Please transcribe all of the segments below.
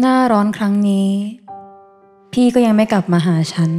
หน้าร้อนครั้งนี้ พี่ก็ยังไม่กลับมาหาฉัน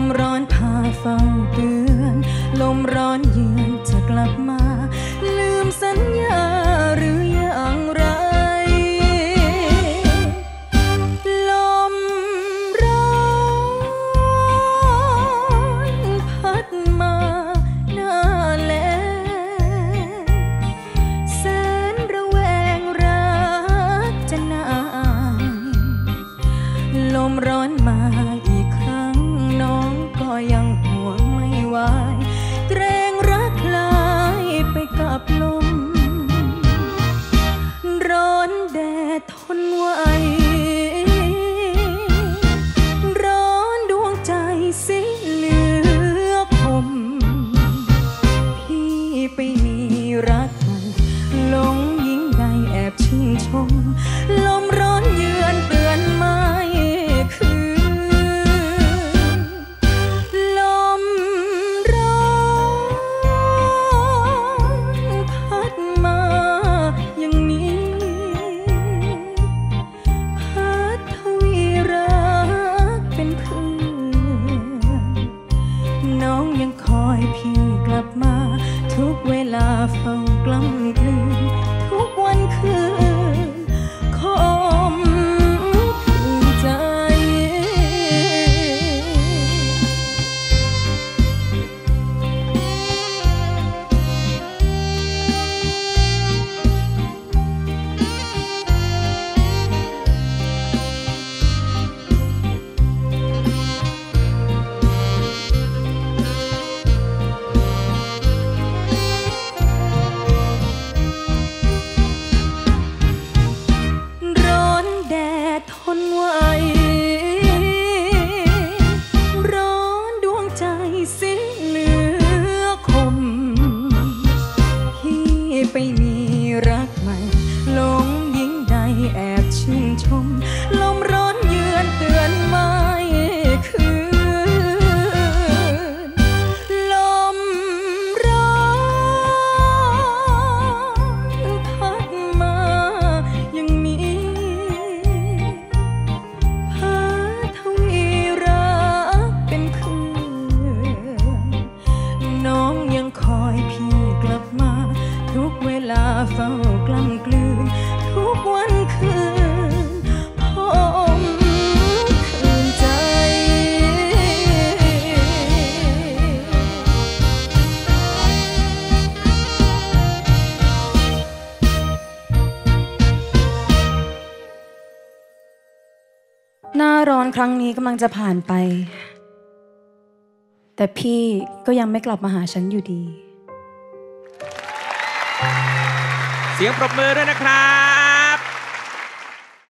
มร้อนพาเฝ้าเตือน ลมร้อนเยือนจะกลับมา ลืมสัญญา why. ทุกเวลาเฝ้ากล้ำกลืน ร้อนครั้งนี้กำลังจะผ่านไป แต่พี่ก็ยังไม่กลับมาหาฉันอยู่ดี เสียงปรบมือด้วยนะครับ